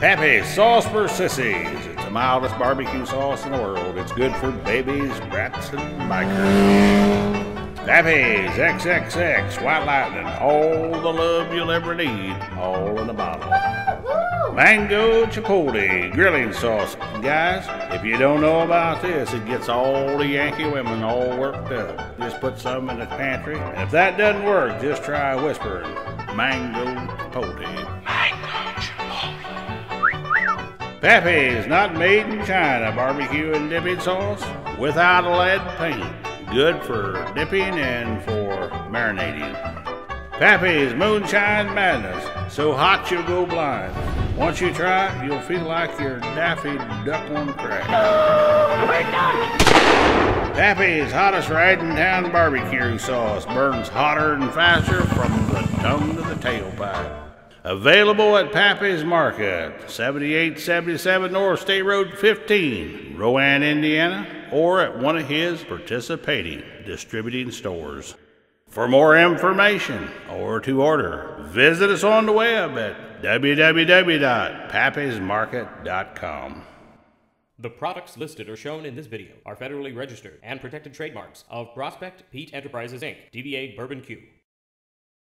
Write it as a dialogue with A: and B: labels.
A: Pappy Sauce for Sissies. It's the mildest barbecue sauce in the world. It's good for babies, brats, and bikers. Pappy's XXX White Lightning. All the love you'll ever need. All in a bottle. Mango Chipotle grilling sauce. Guys, if you don't know about this, it gets all the Yankee women all worked up. Just put some in the pantry. And if that doesn't work, just try whispering. Mango Chipotle. Pappy's not made in China barbecue and dipping sauce without a lead paint. Good for dipping and for marinating. Pappy's Moonshine Madness, so hot you'll go blind. Once you try it, you'll feel like you're Daffy Duck on crack. Pappy's hottest riding town barbecue sauce burns hotter and faster from the tongue to the tailpipe. Available at Pappy's Market, 7877 North State Road 15, Roann, Indiana, or at one of his participating distributing stores. For more information or to order, visit us on the web at www.pappysmarket.com.
B: The products listed or shown in this video are federally registered and protected trademarks of Prospect Pete Enterprises Inc., DBA Bourbon Q.